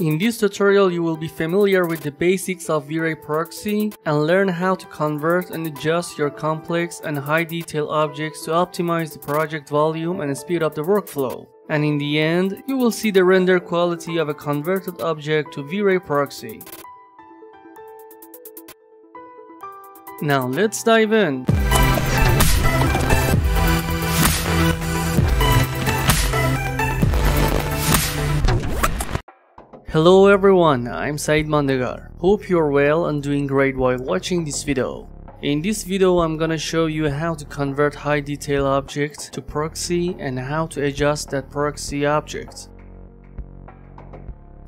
In this tutorial you will be familiar with the basics of V-Ray proxy and learn how to convert and adjust your complex and high detail objects to optimize the project volume and speed up the workflow. And in the end, you will see the render quality of a converted object to V-Ray proxy. Now let's dive in. Hello everyone, I'm Saeed Mandegar. Hope you're well and doing great while watching this video. In this video I'm gonna show you how to convert high detail object to proxy and how to adjust that proxy object.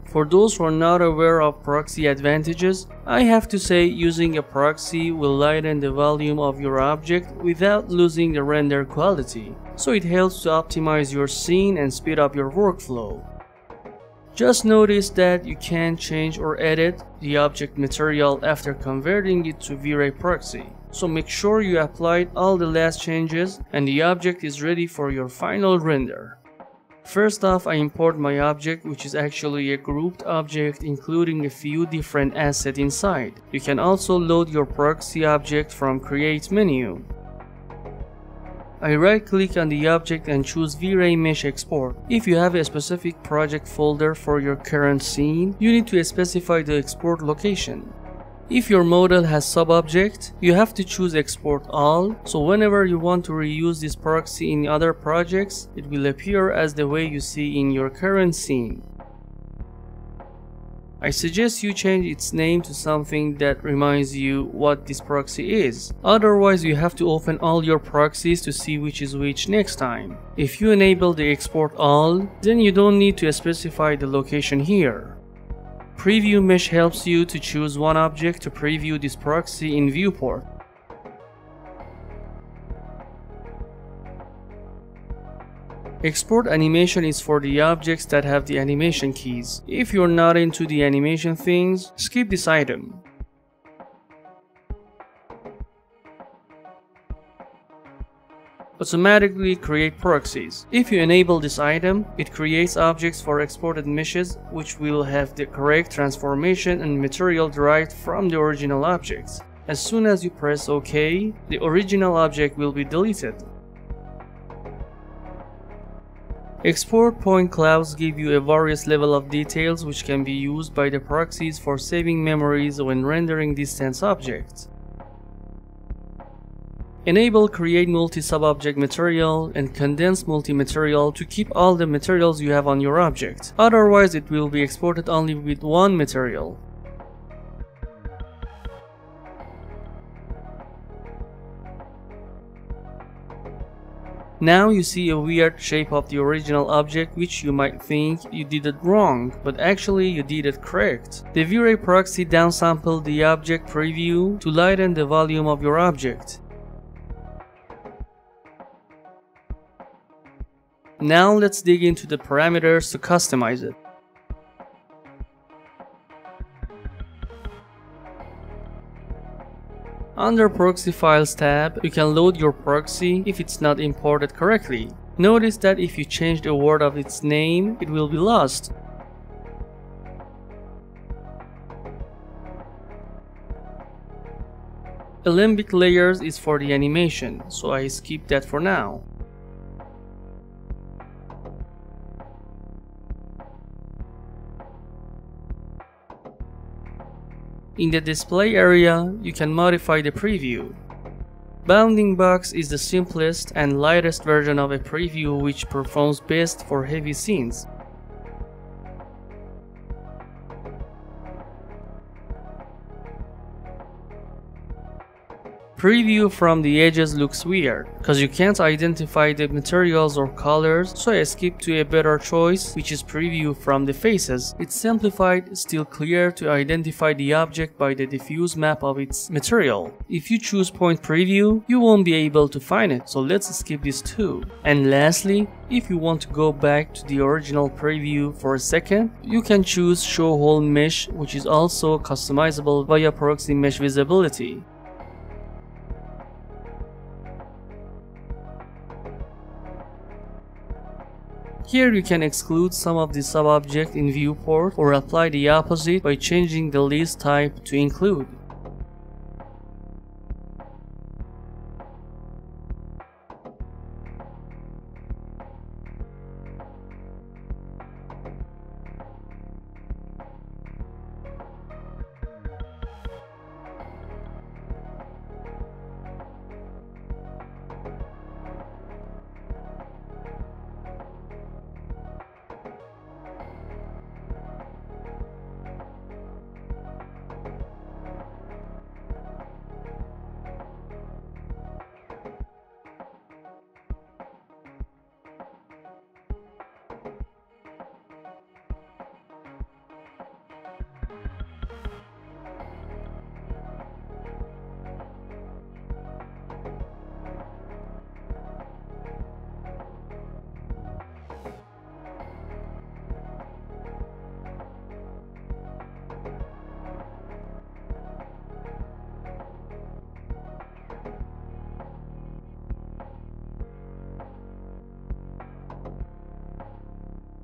For those who are not aware of proxy advantages, I have to say using a proxy will lighten the volume of your object without losing the render quality, so it helps to optimize your scene and speed up your workflow. Just notice that you can change or edit the object material after converting it to V-Ray proxy. So make sure you applied all the last changes and the object is ready for your final render. First off, I import my object which is actually a grouped object including a few different assets inside. You can also load your proxy object from create menu. I right click on the object and choose V-Ray Mesh Export. If you have a specific project folder for your current scene, you need to specify the export location. If your model has sub-object, you have to choose export all, so whenever you want to reuse this proxy in other projects, it will appear as the way you see in your current scene. I suggest you change its name to something that reminds you what this proxy is. Otherwise you have to open all your proxies to see which is which next time. If you enable the export all, then you don't need to specify the location here. Preview Mesh helps you to choose one object to preview this proxy in viewport. Export animation is for the objects that have the animation keys. If you're not into the animation things, skip this item. Automatically create proxies. If you enable this item, it creates objects for exported meshes which will have the correct transformation and material derived from the original objects. As soon as you press OK, the original object will be deleted. Export point clouds give you a various level of details which can be used by the proxies for saving memories when rendering distance objects. Enable create multi-sub-object material and condense multi-material to keep all the materials you have on your object. Otherwise it will be exported only with one material. Now you see a weird shape of the original object which you might think you did it wrong, but actually you did it correct. The V-Ray proxy downsampled the object preview to lighten the volume of your object. Now let's dig into the parameters to customize it. Under Proxy Files tab, you can load your proxy if it's not imported correctly. Notice that if you change the word of its name, it will be lost. Alembic layers is for the animation, so I skip that for now. In the display area, you can modify the preview. Bounding box is the simplest and lightest version of a preview which performs best for heavy scenes. Preview from the edges looks weird, cause you can't identify the materials or colors, so I skip to a better choice, which is preview from the faces. It's simplified, still clear to identify the object by the diffuse map of its material. If you choose point preview, you won't be able to find it, so let's skip this too. And lastly, if you want to go back to the original preview for a second, you can choose show whole mesh, which is also customizable via proxy mesh visibility. Here you can exclude some of the sub-object in viewport or apply the opposite by changing the list type to include.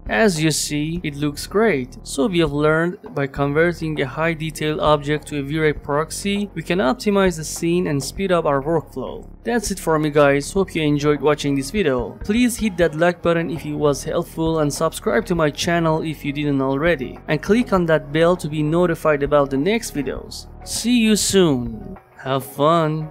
As you see, it looks great. So we have learned by converting a high detail object to a V-Ray proxy, we can optimize the scene and speed up our workflow. That's it for me guys, hope you enjoyed watching this video. Please hit that like button if it was helpful and subscribe to my channel if you didn't already. And click on that bell to be notified about the next videos. See you soon. Have fun.